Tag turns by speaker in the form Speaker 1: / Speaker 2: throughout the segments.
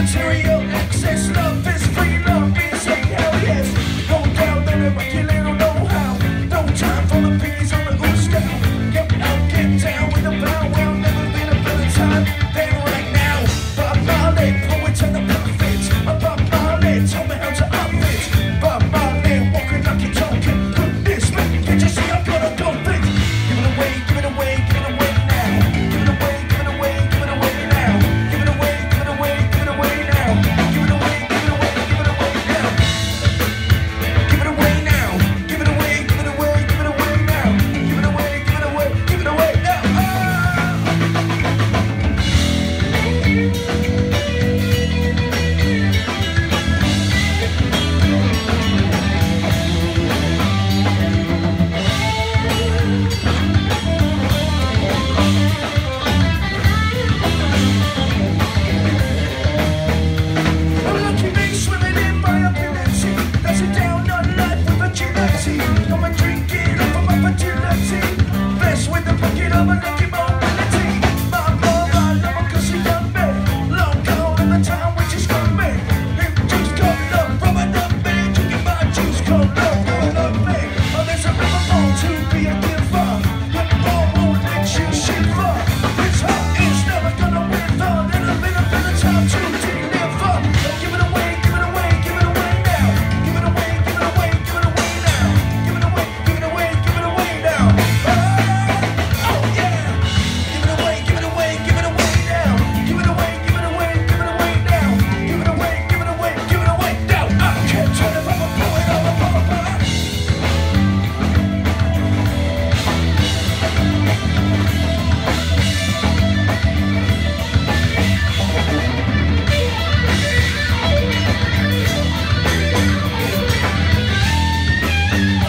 Speaker 1: material free.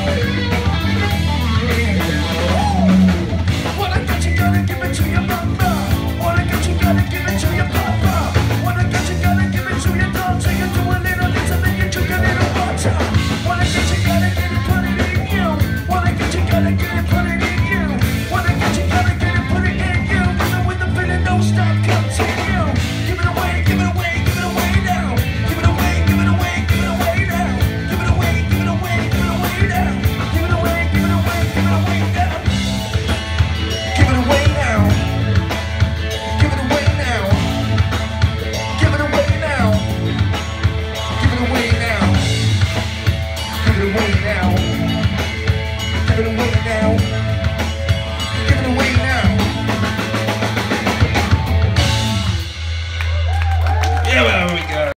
Speaker 1: Thank